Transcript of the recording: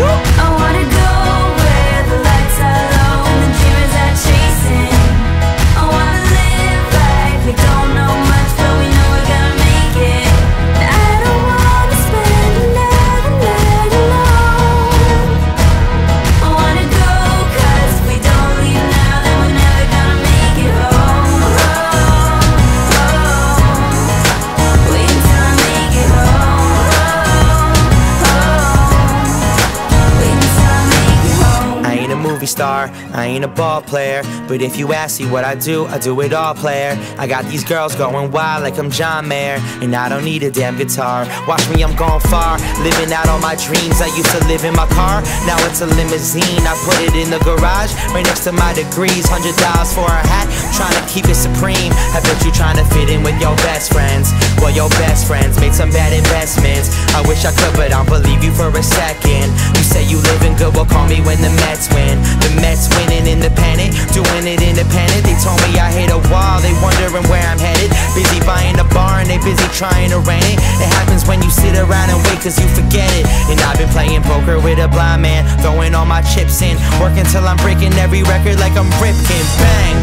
I movie star, I ain't a ball player. But if you ask me what I do, I do it all, player. I got these girls going wild like I'm John Mayer. And I don't need a damn guitar. Watch me, I'm going far. Living out all my dreams. I used to live in my car, now it's a limousine. I put it in the garage, right next to my degrees. Hundred dollars for a hat, trying to keep it supreme. I bet you trying to fit in with your best friends. Well, your best friends made some bad investments. I wish I could, but I don't believe you for a second. You say you living good, well, call me when the Mets win. The Mets winning independent, doing it independent. They told me I hit a wall, they wondering where I'm headed. Busy buying a bar and they busy trying to rent it. It happens when you sit around and wait cause you forget it. And I've been playing poker with a blind man, throwing all my chips in. Working till I'm breaking every record like I'm Ripken. Bang!